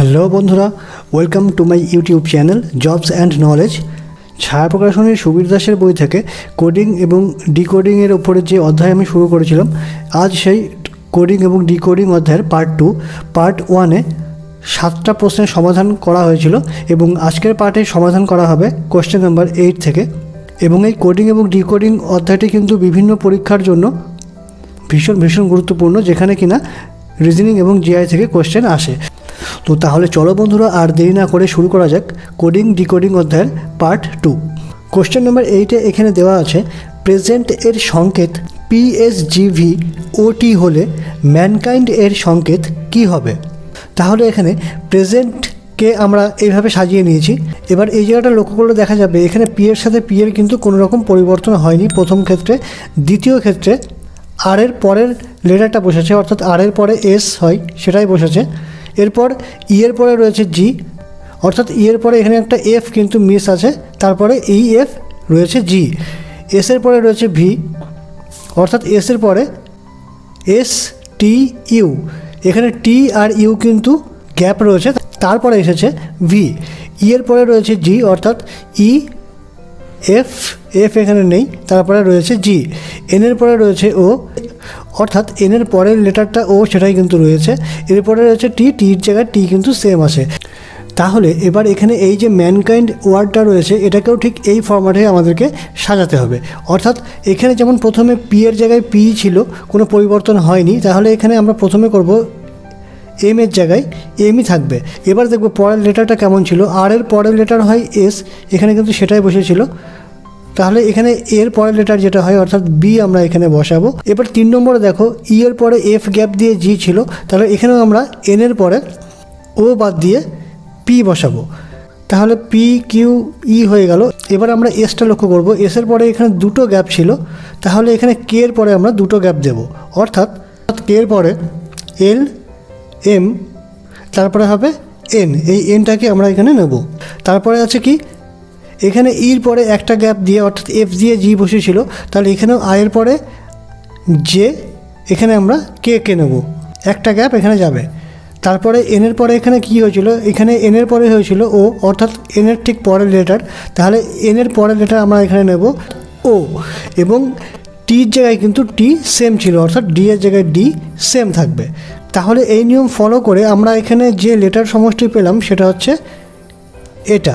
Hello বন্ধুরা, welcome to my YouTube channel jobs and knowledge. Chhaya প্রকাশনের Subir দাসের বই থেকে কোডিং এবং ডিকোডিংয়ের ওপরে যে অধ্যায় আমি শুরু করেছিলাম, আজ সেই কোডিং এবং ডিকোডিং অধ্যায়ের পার্ট টু, পার্ট ওয়ানে সাতটা প্রশ্নের সমাধান করা হয়েছিল এবং আজকের পার্টে সমাধান করা হবে কোশ্চেন নাম্বার এইট থেকে। এবং এই কোডিং এবং ডিকোডিং অধ্যায়টি কিন্তু বিভিন্ন পরীক্ষার জন্য ভীষণ ভীষণ গুরুত্বপূর্ণ, যেখানে কিনা রিজনিং এবং জিআই থেকে কোশ্চেন আসে। তো তাহলে চলো বন্ধুরা, আর দেরি না করে শুরু করা যাক কোডিং ডিকোডিং অধ্যায়ের পার্ট টু কোশ্চেন নাম্বার এইটে এখানে দেওয়া আছে প্রেজেন্ট এর সংকেত পিএসজিভি ওটি হলে ম্যানকাইন্ড এর সংকেত কি হবে? তাহলে এখানে প্রেজেন্টকে আমরা এইভাবে সাজিয়ে নিয়েছি। এবার এই জায়গাটা লক্ষ্য করলে দেখা যাবে, এখানে পি এর সাথে পি এর কিন্তু কোনো রকম পরিবর্তন হয়নি। প্রথম ক্ষেত্রে, দ্বিতীয় ক্ষেত্রে আর এর পরের লেটারটা বসেছে, অর্থাৎ আর এর পরে এস হয়, সেটাই বসেছে। এরপর ই এর পরে রয়েছে জি অর্থাৎ ই এর পরে এখানে একটা এফ কিন্তু মিস আছে, তারপরে ই এফ রয়েছে জি এস এর পরে রয়েছে ভি অর্থাৎ এস এর পরে এস টি ইউ এখানে টি আর ইউ কিন্তু গ্যাপ রয়েছে, তারপরে এসেছে ভি ই এর পরে রয়েছে জি অর্থাৎ ই এফ এফ এখানে নেই, তারপরে রয়েছে জি এন এর পরে রয়েছে ও অর্থাৎ এনের পরের লেটারটা ও সেটাই কিন্তু রয়েছে। এরপরে রয়েছে টি টির জায়গায় টি কিন্তু সেম আছে। তাহলে এবার এখানে এই যে ম্যানকাইন্ড ওয়ার্ডটা রয়েছে, এটাকেও ঠিক এই ফর্ম্যাটে আমাদেরকে সাজাতে হবে। অর্থাৎ এখানে যেমন প্রথমে পি এর জায়গায় পি ছিল, কোনো পরিবর্তন হয়নি, তাহলে এখানে আমরা প্রথমে করব এম এর জায়গায় এমই থাকবে। এবার দেখব পরের লেটারটা কেমন ছিল। আর এর পরের লেটার হয় এস এখানে কিন্তু সেটাই বসেছিল। তাহলে এখানে এর পরের লেটার যেটা হয়, অর্থাৎ বি আমরা এখানে বসাবো। এবার তিন নম্বরে দেখো ই এর পরে এফ গ্যাপ দিয়ে জি ছিল, তাহলে এখানেও আমরা এন এর পরে ও বাদ দিয়ে পি বসাবো। তাহলে পি কিউ ই হয়ে গেল। এবার আমরা এসটা লক্ষ্য করব। এসের পরে এখানে দুটো গ্যাপ ছিল, তাহলে এখানে কে এর পরে আমরা দুটো গ্যাপ দেব। অর্থাৎ কে এর পরে এল এম তারপরে হবে এন এই এনটাকে আমরা এখানে নেব। তারপরে আছে কি? এখানে ইর পরে একটা গ্যাপ দিয়ে, অর্থাৎ এফ দিয়ে জি বসেছিল তাহলে এখানেও আয়ের পরে জে এখানে আমরা কে কে নেব। একটা গ্যাপ এখানে যাবে। তারপরে এনের পরে এখানে কি হয়েছিল? এখানে এনের পরে হয়েছিল ও অর্থাৎ এনের ঠিক পরের লেটার তাহলে এনের পরের লেটার আমরা এখানে নেব ও এবং টির জায়গায় কিন্তু টি সেম ছিল, অর্থাৎ ডি এর জায়গায় ডি সেম থাকবে। তাহলে এই নিয়ম ফলো করে আমরা এখানে যে লেটার সমষ্টি পেলাম, সেটা হচ্ছে এটা।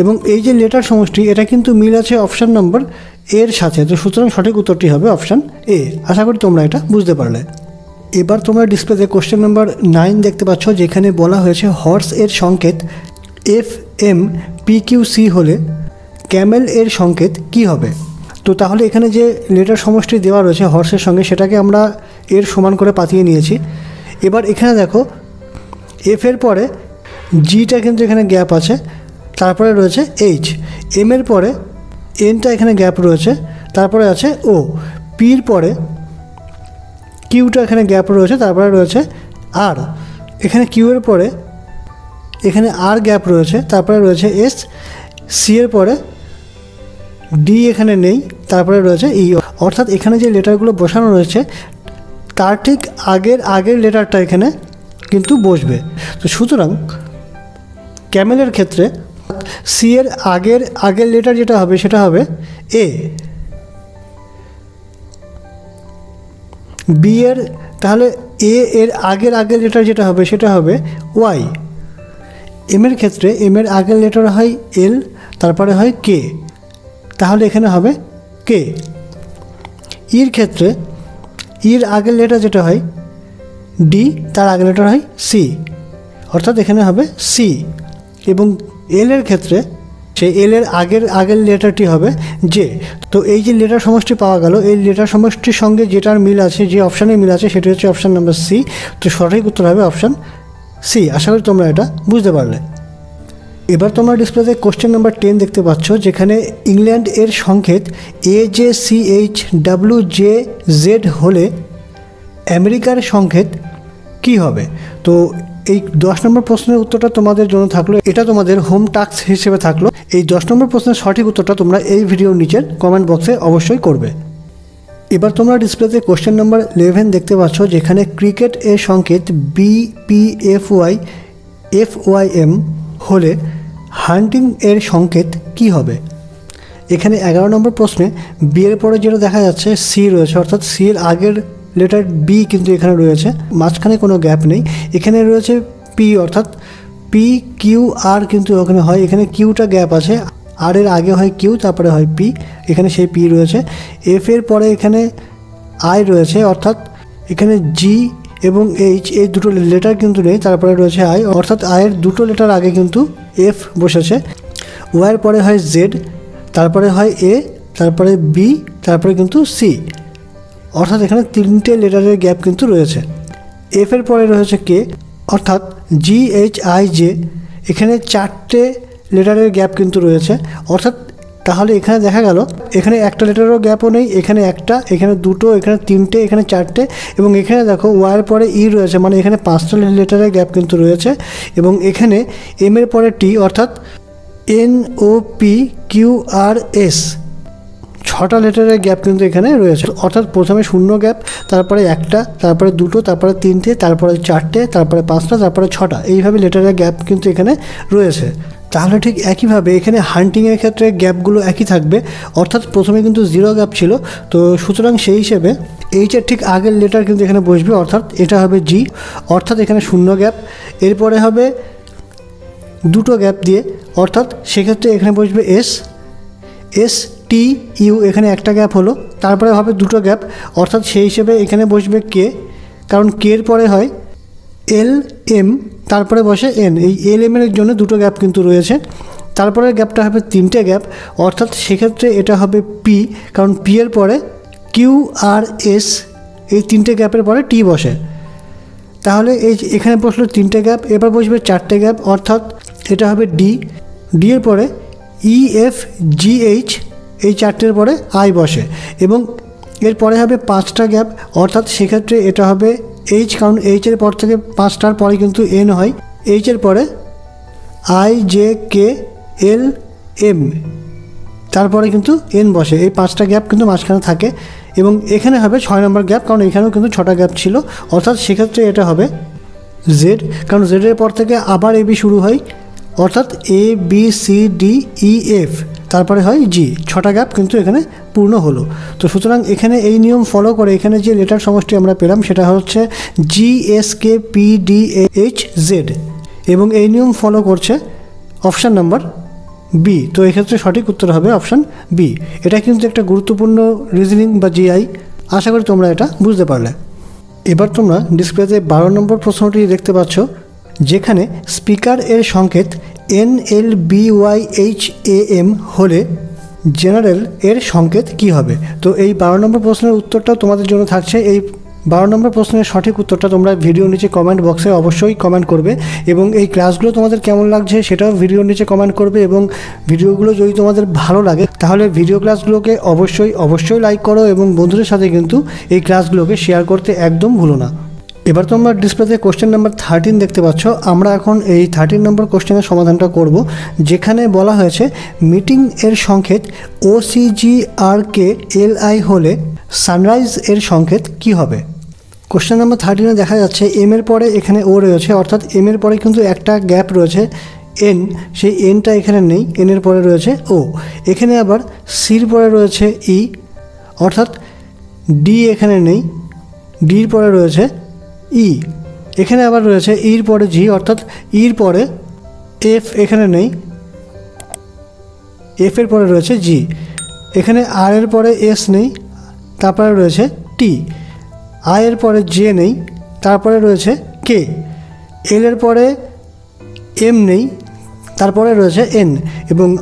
এবং এই যে লেটার সমষ্টি, এটা কিন্তু মিল আছে অপশান নম্বর এর সাথে। তো সুতরাং সঠিক উত্তরটি হবে অপশান এ আশা করি তোমরা এটা বুঝতে পারলে। এবার তোমরা ডিসপ্লেতে কোশ্চেন নাম্বার নাইন দেখতে পাচ্ছ, যেখানে বলা হয়েছে হর্স এর সংকেত F M P Q C হলে ক্যামেল এর সংকেত কি হবে? তো তাহলে এখানে যে লেটার সমষ্টি দেওয়া রয়েছে হর্সের সঙ্গে, সেটাকে আমরা এর সমান করে পাতিয়ে নিয়েছি। এবার এখানে দেখো এফ এর পরে জিটা কিন্তু এখানে গ্যাপ আছে। তারপরে রয়েছে এইচ এম এর পরে এনটা এখানে গ্যাপ রয়েছে, তারপরে আছে ও পির পরে কিউটা এখানে গ্যাপ রয়েছে, তারপরে রয়েছে আর এখানে কিউ এর পরে এখানে আর গ্যাপ রয়েছে, তারপরে রয়েছে এস সি এর পরে ডি এখানে নেই, তারপরে রয়েছে ই অর্থাৎ এখানে যে লেটারগুলো বসানো রয়েছে, তার ঠিক আগের আগের লেটারটা এখানে কিন্তু বসবে। তো সুতরাং ক্যামেলের ক্ষেত্রে সি এর আগের আগের লেটার যেটা হবে, সেটা হবে এ বি এর, তাহলে এ এর আগের আগের লেটার যেটা হবে, সেটা হবে ওয়াই এম এর ক্ষেত্রে এম এর আগের লেটার হয় এল তারপরে হয় কে তাহলে এখানে হবে কে ইর ক্ষেত্রে ইর আগের লেটার যেটা হয় ডি তার আগের লেটার হয় সি অর্থাৎ এখানে হবে সি এবং এল এর ক্ষেত্রে সেই এল এর আগের আগের লেটারটি হবে জে তো এই যে লেটার সমষ্টি পাওয়া গেল, এই লেটার সমষ্টির সঙ্গে যেটার মিল আছে, যে অপশানে মিল আছে, সেটি হচ্ছে অপশান নাম্বার সি তো সঠিক উত্তর হবে অপশান সি আশা করি তোমরা এটা বুঝতে পারলে। এবার তোমরা ডিসপ্লেতে কোশ্চেন নাম্বার টেন দেখতে পাচ্ছ, যেখানে ইংল্যান্ড এর সংকেত A J C H W J Z হলে আমেরিকার সংকেত কি হবে? তো এই দশ নম্বর প্রশ্নের উত্তরটা তোমাদের জন্য থাকল, এটা তোমাদের হোম টাস্ক হিসেবে থাকল। এই দশ নম্বর প্রশ্নের সঠিক উত্তরটা তোমরা এই ভিডিওর নিচের কমেন্ট বক্সে অবশ্যই করবে। এবার তোমরা ডিসপ্লেতে কোশ্চেন নাম্বার ইলেভেন দেখতে পাচ্ছ, যেখানে ক্রিকেট এর সংকেত B P F Y F Y M হলে হান্টিং এর সংকেত কি হবে? এখানে এগারো নম্বর প্রশ্নে বিয়ের পরে যেটা দেখা যাচ্ছে সি রয়েছে, অর্থাৎ সি এর আগের লেটার বি কিন্তু এখানে রয়েছে। মাঝখানে কোনো গ্যাপ নেই। এখানে রয়েছে পি অর্থাৎ পি কিউ আর কিন্তু ওখানে হয়। এখানে কিউটা গ্যাপ আছে। আর এর আগে হয় কিউ তারপরে হয় পি এখানে সেই পি রয়েছে। এফ এর পরে এখানে আই রয়েছে অর্থাৎ এখানে জি এবং এইচ এই দুটো লেটার কিন্তু নেই। তারপরে রয়েছে আই অর্থাৎ আয়ের দুটো লেটার আগে কিন্তু এফ বসেছে। ওয়াইয়ের পরে হয় জেড তারপরে হয় এ তারপরে বি তারপরে কিন্তু সি অর্থাৎ এখানে তিনটে লেটারের গ্যাপ কিন্তু রয়েছে। এফ এর পরে রয়েছে কে অর্থাৎ জি এইচ আই জে এখানে চারটে লেটারের গ্যাপ কিন্তু রয়েছে। অর্থাৎ তাহলে এখানে দেখা গেল, এখানে একটা লেটারও গ্যাপও নেই, এখানে একটা, এখানে দুটো, এখানে তিনটে, এখানে চারটে, এবং এখানে দেখো ওয়ার পরে ই রয়েছে মানে এখানে পাঁচটা লেটারের গ্যাপ কিন্তু রয়েছে, এবং এখানে এম এর পরে টি অর্থাৎ N O P Q R S ছটা লেটারের গ্যাপ কিন্তু এখানে রয়েছে। অর্থাৎ প্রথমে শূন্য গ্যাপ তারপরে একটা, তারপরে দুটো, তারপরে তিনটে, তারপরে চারটে, তারপরে পাঁচটা, তারপরে ছটা। এইভাবে লেটারের গ্যাপ কিন্তু এখানে রয়েছে। তাহলে ঠিক একইভাবে এখানে হান্টিংয়ের ক্ষেত্রে গ্যাপগুলো একই থাকবে। অর্থাৎ প্রথমে কিন্তু জিরো গ্যাপ ছিল। তো সুতরাং সেই হিসেবে এইচের ঠিক আগের লেটার কিন্তু এখানে বসবে, অর্থাৎ এটা হবে জি অর্থাৎ এখানে শূন্য গ্যাপ এরপরে হবে দুটো গ্যাপ দিয়ে। অর্থাৎ সেক্ষেত্রে এখানে বসবে এস এস টি, ইউ, এখানে একটা গ্যাপ হলো। তারপরে হবে দুটো গ্যাপ। অর্থাৎ সেই হিসেবে এখানে বসবে কে। কারণ কে এর পরে হয় এল, এম, তারপরে বসে এন। এই এল, এম এর জন্য দুটো গ্যাপ কিন্তু রয়েছে। তারপরে গ্যাপটা হবে তিনটে গ্যাপ। অর্থাৎ সেক্ষেত্রে এটা হবে পি। কারণ পি এর পরে কিউ, আর, এস, এই তিনটে গ্যাপের পরে টি বসে। তাহলে এই এখানে বসল তিনটে গ্যাপ, এবার বসবে চারটে গ্যাপ। অর্থাৎ এটা হবে ডি। ডি এর পরে ই, এফ, জি, এইচ এই চারটের পরে আই বসে এবং এরপরে হবে পাঁচটা গ্যাপ, অর্থাৎ সেক্ষেত্রে এটা হবে এইচ কারণ এইচের পর থেকে পাঁচটার পরে কিন্তু এন হয়। এইচের পরে I J K L M তারপরে কিন্তু এন বসে। এই পাঁচটা গ্যাপ কিন্তু মাঝখানে থাকে এবং এখানে হবে ছয় নম্বর গ্যাপ, কারণ এখানেও কিন্তু ছটা গ্যাপ ছিল। অর্থাৎ সেক্ষেত্রে এটা হবে জেড কারণ জেডের পর থেকে আবার এবি শুরু হয়। অর্থাৎ A B C D E F তারপরে হয় জি, ছটা গ্যাপ কিন্তু এখানে পূর্ণ হলো। তো সুতরাং এখানে এই নিয়ম ফলো করে এখানে যে লেটার সমষ্টি আমরা পেলাম সেটা হচ্ছে G S K P D H Z এবং এই নিয়ম ফলো করছে অপশান নাম্বার বি তো এক্ষেত্রে সঠিক উত্তর হবে অপশান বি এটা কিন্তু একটা গুরুত্বপূর্ণ রিজনিং বা জিআই আশা করি তোমরা এটা বুঝতে পারলে। এবার তোমরা ডিসপ্লেতে বারো নম্বর প্রশ্নটি দেখতে পাচ্ছ, যেখানে স্পিকার এর সংকেত N L B Y H A M হলে জেনারেল এর সংকেত কি হবে? তো এই বারো নম্বর প্রশ্নের উত্তরটা তোমাদের জন্য থাকছে। এই বারো নম্বর প্রশ্নের সঠিক উত্তরটা তোমরা ভিডিও নিচে কমেন্ট বক্সে অবশ্যই কমেন্ট করবে এবং এই ক্লাসগুলো তোমাদের কেমন লাগছে সেটাও ভিডিওর নিচে কমেন্ট করবে এবং ভিডিওগুলো যদি তোমাদের ভালো লাগে, তাহলে ভিডিও ক্লাসগুলোকে অবশ্যই অবশ্যই লাইক করো এবং বন্ধুদের সাথে কিন্তু এই ক্লাসগুলোকে শেয়ার করতে একদম ভুলো না। এবার তোমরা ডিসপ্লেতে কোশ্চেন নাম্বার থার্টিন দেখতে পাচ্ছ। আমরা এখন এই থার্টিন নম্বর কোশ্চেনের সমাধানটা করব, যেখানে বলা হয়েছে মিটিং এর সংকেত ও কে এল আই হলে সানরাইজ এর সংকেত কি হবে? কোশ্চেন নাম্বার থার্টিনে দেখা যাচ্ছে এম এর পরে এখানে ও রয়েছে, অর্থাৎ এম এর পরে কিন্তু একটা গ্যাপ রয়েছে এন সেই এনটা এখানে নেই এন এর পরে রয়েছে ও এখানে আবার সির পরে রয়েছে ই অর্থাৎ ডি এখানে নেই ডির পরে রয়েছে ই। এখানে আবার রয়েছে ইর পরে জি অর্থাৎ ইর পরে এফ এখানে নেই। এফ এর পরে রয়েছে জি। এখানে আর এর পরে এস নেই, তারপরে রয়েছে টি। আই এর পরে জে নেই, তারপরে রয়েছে কে। এল এর পরে এম নেই, তারপরে রয়েছে এন। এবং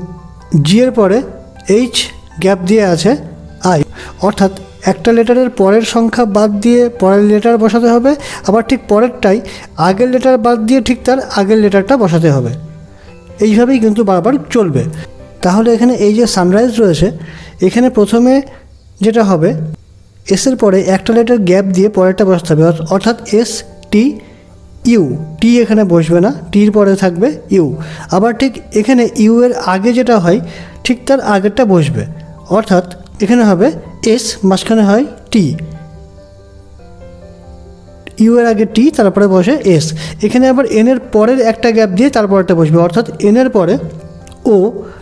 জি এর পরে এইচ গ্যাপ দিয়ে আছে আই। অর্থাৎ একটা লেটারের পরের সংখ্যা বাদ দিয়ে পরের লেটার বসাতে হবে, আবার ঠিক পরেরটাই আগের লেটার বাদ দিয়ে ঠিক তার আগের লেটারটা বসাতে হবে। এইভাবেই কিন্তু বারবার চলবে। তাহলে এখানে এই যে সানরাইজ রয়েছে, এখানে প্রথমে যেটা হবে এসের পরে একটা লেটার গ্যাপ দিয়ে পরেরটা বসাতে হবে। অর্থাৎ এস টি ইউ টি এখানে বসবে না টির পরে থাকবে ইউ আবার ঠিক এখানে ইউ এর আগে যেটা হয়, ঠিক তার আগেরটা বসবে। অর্থাৎ এখানে হবে এস মাঝখানে হয় টি। ইউ এর আগে টি, তারপরে বসে এস। এখানে আবার এন এর পরের একটা গ্যাপ দিয়ে তারপরটা বসবে, অর্থাৎ এন এর পরে ও,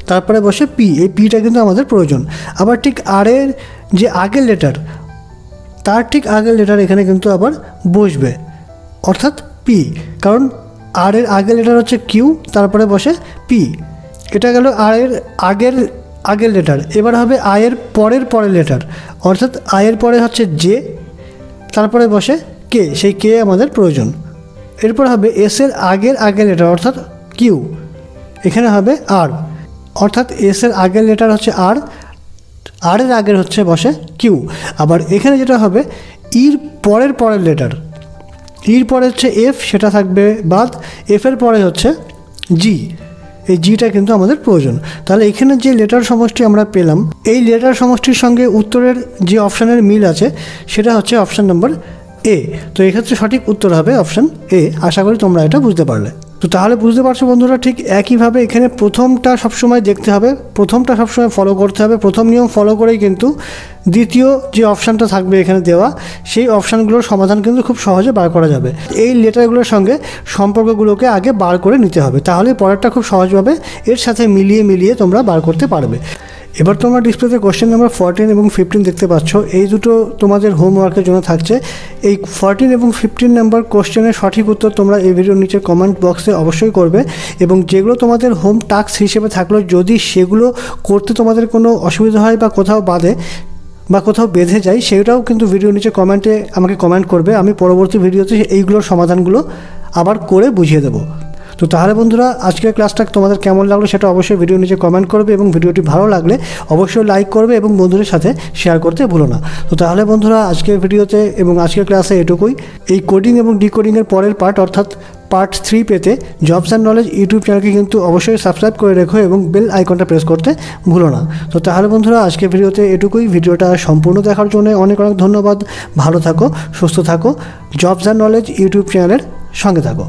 তারপরে বসে পি। এই পিটা কিন্তু আমাদের প্রয়োজন। আবার ঠিক আর এর যে আগের লেটার, তার ঠিক আগের লেটার এখানে কিন্তু আবার বসবে, অর্থাৎ পি। কারণ আর এর আগের লেটার হচ্ছে কিউ, তারপরে বসে পি। এটা গেল আর এর আগের আগের লেটার এবার হবে আয়ের পরের পরের লেটার অর্থাৎ আয়ের পরে হচ্ছে জে তারপরে বসে কে, সেই কে আমাদের প্রয়োজন। এরপর হবে এস এর আগের আগের লেটার অর্থাৎ কিউ এখানে হবে আর অর্থাৎ এস এর আগের লেটার হচ্ছে আর আর এর আগের হচ্ছে বসে কিউ আবার এখানে যেটা হবে ইর পরের পরের লেটার ইর পরে হচ্ছে এফ সেটা থাকবে বাদ এফ এর পরে হচ্ছে জি এই জিটা কিন্তু আমাদের প্রয়োজন। তাহলে এখানে যে লেটার সমষ্টি আমরা পেলাম, এই লেটার সমষ্টির সঙ্গে উত্তরের যে অপশানের মিল আছে, সেটা হচ্ছে অপশান নম্বর এ তো এক্ষেত্রে সঠিক উত্তর হবে অপশান এ আশা করি তোমরা এটা বুঝতে পারলে। তো তাহলে বুঝতে পারছ বন্ধুরা, ঠিক একইভাবে এখানে প্রথমটা সবসময় দেখতে হবে, প্রথমটা সবসময় ফলো করতে হবে, প্রথম নিয়ম ফলো করেই কিন্তু দ্বিতীয় যে অপশানটা থাকবে এখানে দেওয়া, সেই অপশানগুলোর সমাধান কিন্তু খুব সহজে বার করা যাবে। এই লেটারগুলোর সঙ্গে সম্পর্কগুলোকে আগে বার করে নিতে হবে, তাহলে পরেরটা খুব সহজভাবে এর সাথে মিলিয়ে মিলিয়ে তোমরা বার করতে পারবে। এবার তোমরা ডিসপ্লেতে কোশ্চেন নাম্বার ফোরটিন এবং ফিফটিন দেখতে পাচ্ছ। এই দুটো তোমাদের হোমওয়ার্কের জন্য থাকছে। এই ফোরটিন এবং ফিফটিন নাম্বার কোশ্চেনের সঠিক উত্তর তোমরা এই ভিডিওর নিচে কমেন্ট বক্সে অবশ্যই করবে এবং যেগুলো তোমাদের হোম টাস্ক হিসেবে থাকল, যদি সেগুলো করতে তোমাদের কোনো অসুবিধা হয় বা কোথাও বাদে বা কোথাও বেঁধে যায়, সেটাও কিন্তু ভিডিও নিচে কমেন্টে আমাকে কমেন্ট করবে। আমি পরবর্তী ভিডিওতে এইগুলোর সমাধানগুলো আবার করে বুঝিয়ে দেবো। তো তাহলে বন্ধুরা, আজকের ক্লাসটা তোমাদের কেমন লাগল সেটা অবশ্যই ভিডিও নিচে কমেন্ট করবে এবং ভিডিওটি ভালো লাগলে অবশ্যই লাইক করবে এবং বন্ধুদের সাথে শেয়ার করতে ভুলো না। তো তাহলে বন্ধুরা, আজকের ভিডিওতে এবং আজকের ক্লাসে এটুকুই। এই কোডিং এবং ডিকোডিংয়ের পরের পার্ট অর্থাৎ পার্ট থ্রি পেতে জবস অ্যান্ড নলেজ ইউটিউব চ্যানেলকে কিন্তু অবশ্যই সাবস্ক্রাইব করে রেখো এবং বেল আইকনটা প্রেস করতে ভুলো না। তো তাহলে বন্ধুরা, আজকের ভিডিওতে এটুকুই। ভিডিওটা সম্পূর্ণ দেখার জন্য অনেক অনেক ধন্যবাদ। ভালো থাকো, সুস্থ থাকো। জবস অ্যান্ড নলেজ ইউটিউব চ্যানেলের সঙ্গে থাকো।